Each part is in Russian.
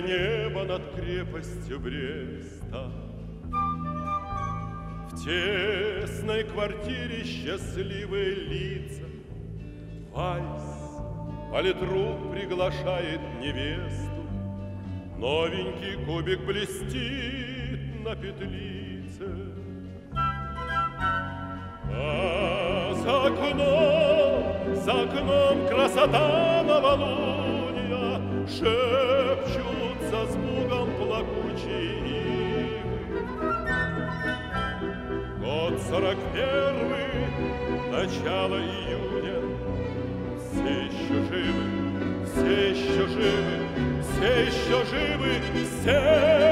Небо над крепостью Бреста. В тесной квартире счастливые лица. Вальс политрук приглашает невесту. Новенький кубик блестит на петлице. А за окном, за окном красота новолуния Шепчутся с Богом плакучие ивы. Год сорок первый, начало июня, Все еще живы, все еще живы, все еще живы, все,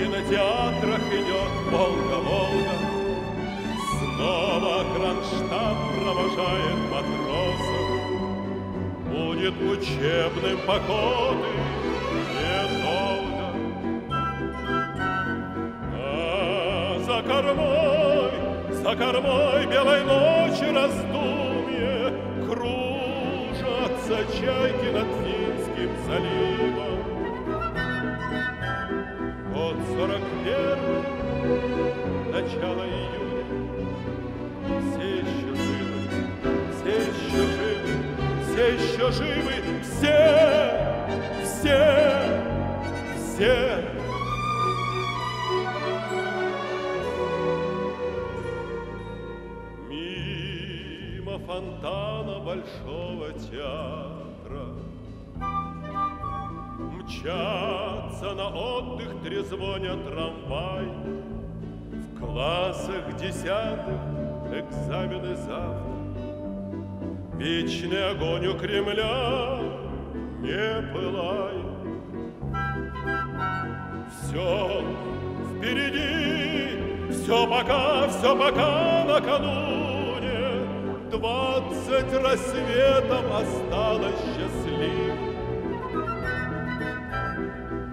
кинотеатрах идет Волга-Волга. Снова Кронштадт провожает матросов. Будет учебным походы недолго. А за кормой, за кормой белой ночи раздумье Кружатся чайки над Финским заливом. Еще живы, все, все, все. Мимо фонтана Большого театра Мчатся на отдых, трезвоня трамвай. В классах десятых экзамены завтра Вечный огонь у Кремля не пылает. Все впереди, все пока, все пока накануне. Двадцать рассветов осталось счастливым.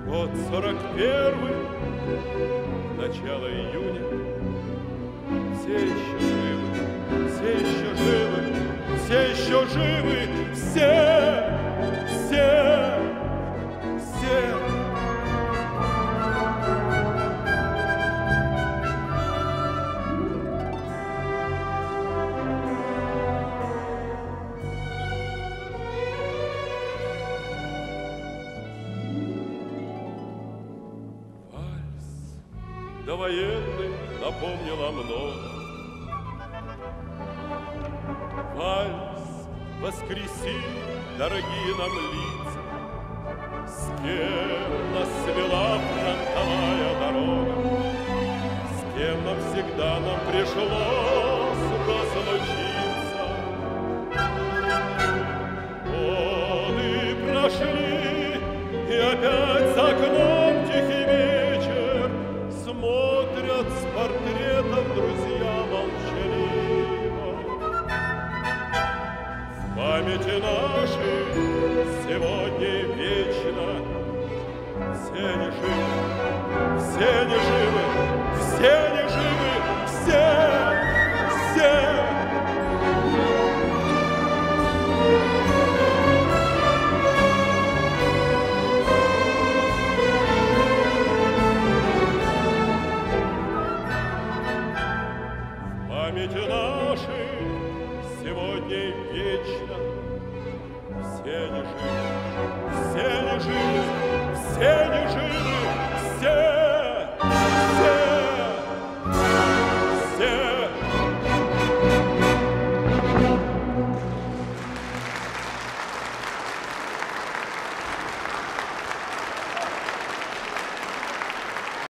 Год сорок первый, начало июня. Все еще живы, все еще живы, все еще живы Все, все, все Вальс довоенный напомнила много. Вальс воскреси, дорогие нам лица, С кем нас свела фронтовая дорога, С кем навсегда нам пришлось памяти нашей сегодня и вечно Все не живы, все не живы, все не живы, все, все. В памяти нашей сегодня и вечно. Все не жили, все не жили, все не жили.